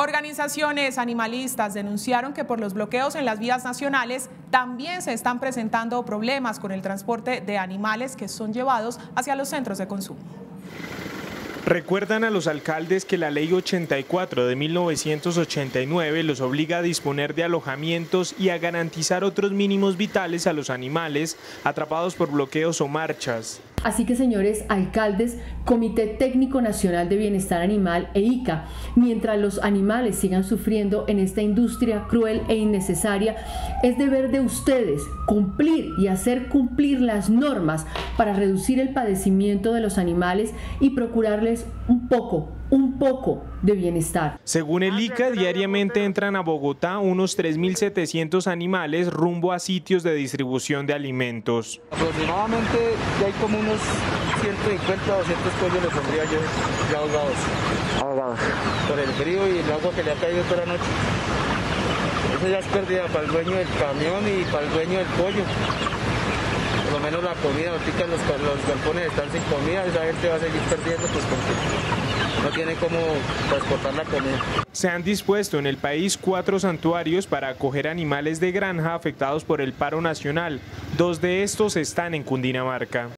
Organizaciones animalistas denunciaron que por los bloqueos en las vías nacionales también se están presentando problemas con el transporte de animales que son llevados hacia los centros de consumo. Recuerdan a los alcaldes que la Ley 84 de 1989 los obliga a disponer de alojamientos y a garantizar otros mínimos vitales a los animales atrapados por bloqueos o marchas. Así que señores alcaldes, Comité Técnico Nacional de Bienestar Animal e ICA, mientras los animales sigan sufriendo en esta industria cruel e innecesaria, es deber de ustedes cumplir y hacer cumplir las normas para reducir el padecimiento de los animales y procurarles un poco, un poco de bienestar. Según el ICA, diariamente entran a Bogotá unos 3.700 animales rumbo a sitios de distribución de alimentos. Aproximadamente ya hay como unos 150 o 200 pollos le pondría yo ya ahogados. Ahogados. Por el frío y el agua que le ha caído toda la noche. Eso ya es pérdida para el dueño del camión y para el dueño del pollo por lo menos la comida, ahorita los, los galpones están sin comida, esa gente va a seguir perdiendo pues porque no tiene cómo transportar la comida. Se han dispuesto en el país cuatro santuarios para acoger animales de granja afectados por el paro nacional. Dos de estos están en Cundinamarca.